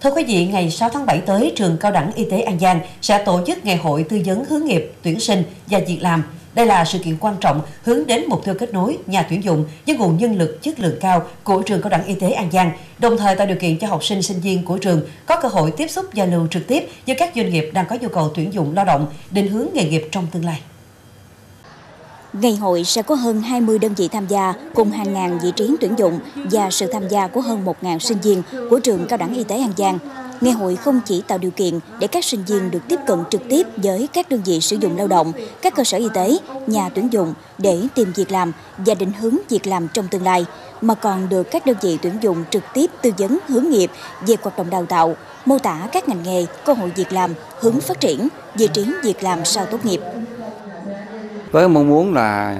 Thưa quý vị, ngày 6 tháng 7 tới, trường Cao đẳng Y tế An Giang sẽ tổ chức ngày hội tư vấn hướng nghiệp, tuyển sinh và việc làm. Đây là sự kiện quan trọng hướng đến mục tiêu kết nối nhà tuyển dụng với nguồn nhân lực chất lượng cao của trường Cao đẳng Y tế An Giang, đồng thời tạo điều kiện cho học sinh sinh viên của trường có cơ hội tiếp xúc giao lưu trực tiếp với các doanh nghiệp đang có nhu cầu tuyển dụng lao động, định hướng nghề nghiệp trong tương lai. Ngày hội sẽ có hơn 20 đơn vị tham gia cùng hàng ngàn vị trí tuyển dụng và sự tham gia của hơn 1.000 sinh viên của trường Cao đẳng Y tế An Giang. Ngày hội không chỉ tạo điều kiện để các sinh viên được tiếp cận trực tiếp với các đơn vị sử dụng lao động, các cơ sở y tế, nhà tuyển dụng để tìm việc làm và định hướng việc làm trong tương lai, mà còn được các đơn vị tuyển dụng trực tiếp tư vấn hướng nghiệp về hoạt động đào tạo, mô tả các ngành nghề, cơ hội việc làm, hướng phát triển, vị trí việc làm sau tốt nghiệp với mong muốn là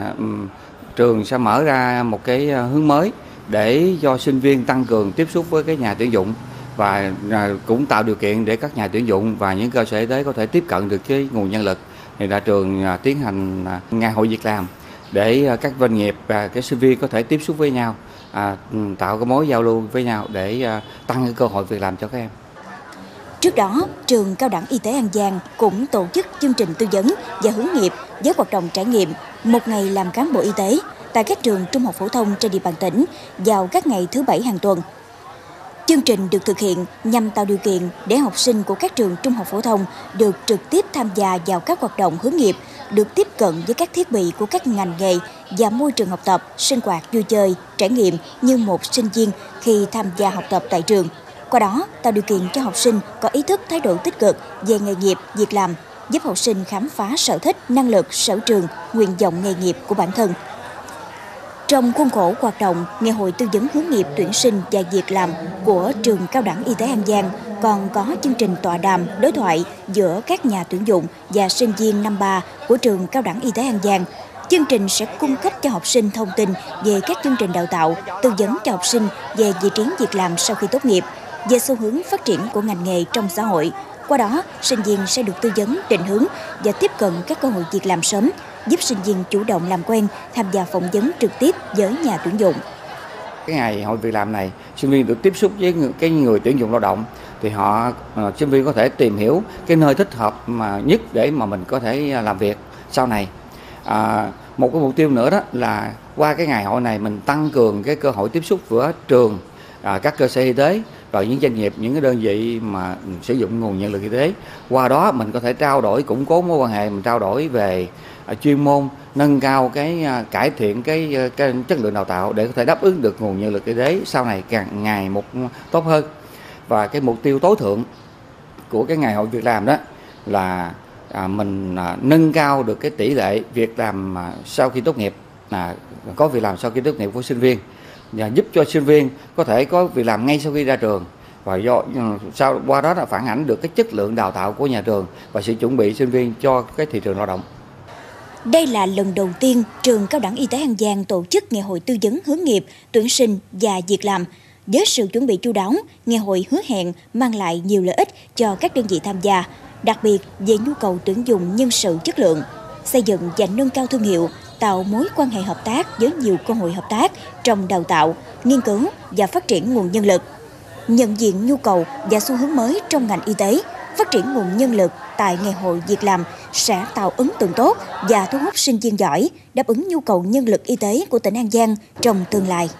trường sẽ mở ra một cái ờ, hướng mới để cho sinh viên tăng cường tiếp xúc với cái nhà tuyển dụng và à, cũng tạo điều kiện để các nhà tuyển dụng và những cơ sở y tế có thể tiếp cận được cái nguồn nhân lực thì là trường à, tiến hành à, ngày hội việc làm để ờ, các doanh nghiệp và cái sinh viên có thể tiếp xúc với nhau à, tạo cái mối giao lưu với nhau để ờ, tăng cái cơ hội việc làm cho các em. Trước đó, trường Cao đẳng Y tế An Giang cũng tổ chức chương trình tư vấn và hướng nghiệp với hoạt động trải nghiệm một ngày làm cán bộ y tế tại các trường trung học phổ thông trên địa bàn tỉnh vào các ngày thứ Bảy hàng tuần. Chương trình được thực hiện nhằm tạo điều kiện để học sinh của các trường trung học phổ thông được trực tiếp tham gia vào các hoạt động hướng nghiệp, được tiếp cận với các thiết bị của các ngành nghề và môi trường học tập, sinh hoạt vui chơi, trải nghiệm như một sinh viên khi tham gia học tập tại trường. Qua đó, tạo điều kiện cho học sinh có ý thức thái độ tích cực về nghề nghiệp, việc làm, giúp học sinh khám phá sở thích, năng lực, sở trường, nguyện vọng nghề nghiệp của bản thân. Trong khuôn khổ hoạt động Ngày hội tư vấn hướng nghiệp tuyển sinh và việc làm của trường Cao đẳng Y tế An Giang còn có chương trình tọa đàm đối thoại giữa các nhà tuyển dụng và sinh viên năm 3 của trường Cao đẳng Y tế An Giang. Chương trình sẽ cung cấp cho học sinh thông tin về các chương trình đào tạo, tư vấn cho học sinh về vị trí việc làm sau khi tốt nghiệp, về xu hướng phát triển của ngành nghề trong xã hội. Qua đó, sinh viên sẽ được tư vấn, định hướng và tiếp cận các cơ hội việc làm sớm, giúp sinh viên chủ động làm quen, tham gia phỏng vấn trực tiếp với nhà tuyển dụng. Cái ngày hội việc làm này, sinh viên được tiếp xúc với người, cái người tuyển dụng lao động thì họ ờ, sinh viên có thể tìm hiểu cái nơi thích hợp mà nhất để mà mình có thể ờ, làm việc sau này. À, một cái mục tiêu nữa đó là qua cái ngày hội này mình tăng cường cái cơ hội tiếp xúc giữa trường, à, các cơ sở y tế rồi những doanh nghiệp những cái đơn vị mà sử dụng nguồn nhân lực y tế qua đó mình có thể trao đổi củng cố mối quan hệ mình trao đổi về à, chuyên môn nâng cao cái à, cải thiện cái, à, cái chất lượng đào tạo để có thể đáp ứng được nguồn nhân lực y tế sau này càng ngày một tốt hơn. Và cái mục tiêu tối thượng của cái ngày hội việc làm đó là à, mình à, nâng cao được cái tỷ lệ việc làm à, sau khi tốt nghiệp là có việc làm sau khi tốt nghiệp của sinh viên và giúp cho sinh viên có thể có việc làm ngay sau khi ra trường và do ừ, sau qua đó là phản ảnh được cái chất lượng đào tạo của nhà trường và sự chuẩn bị sinh viên cho cái thị trường lao động. Đây là lần đầu tiên trường Cao đẳng Y tế An Giang tổ chức ngày hội tư vấn hướng nghiệp, tuyển sinh và việc làm. Với sự chuẩn bị chu đáo, ngày hội hứa hẹn mang lại nhiều lợi ích cho các đơn vị tham gia, đặc biệt về nhu cầu tuyển dụng nhân sự chất lượng, xây dựng và nâng cao thương hiệu, tạo mối quan hệ hợp tác với nhiều cơ hội hợp tác trong đào tạo, nghiên cứu và phát triển nguồn nhân lực. Nhận diện nhu cầu và xu hướng mới trong ngành y tế, phát triển nguồn nhân lực tại ngày hội việc làm sẽ tạo ấn tượng tốt và thu hút sinh viên giỏi, đáp ứng nhu cầu nhân lực y tế của tỉnh An Giang trong tương lai.